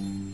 Mm-hmm.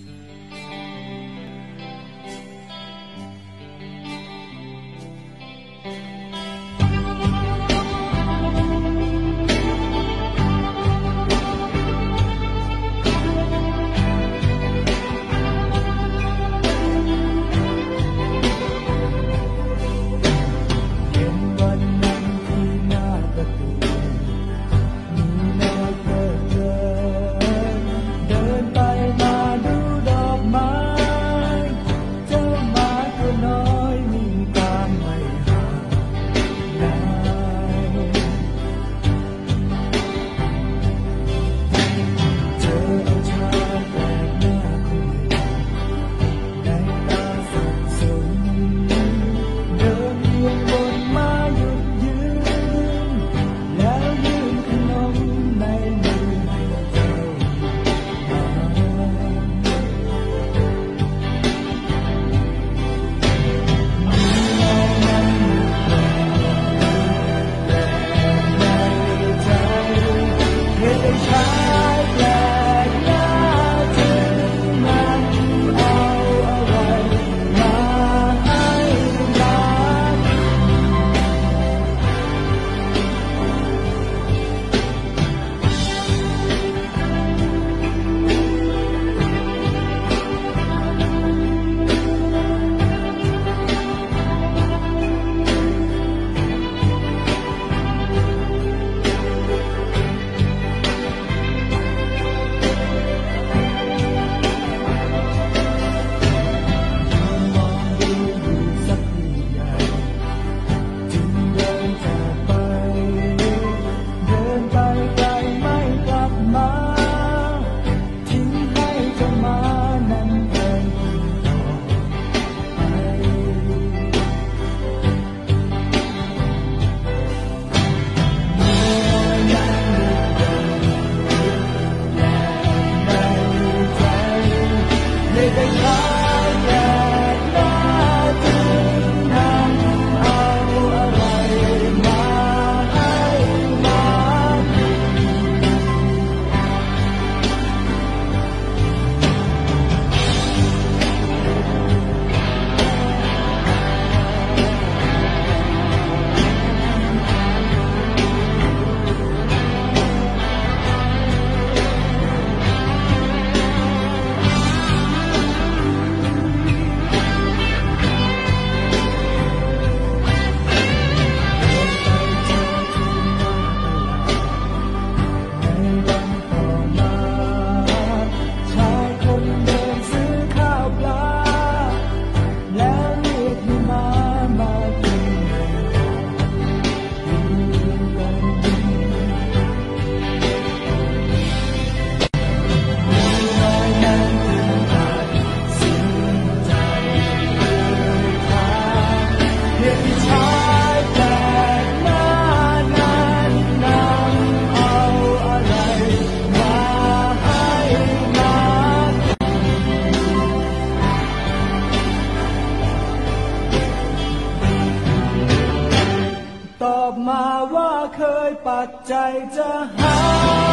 在这海。